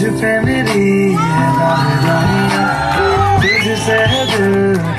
your family and I'm running. This is heaven.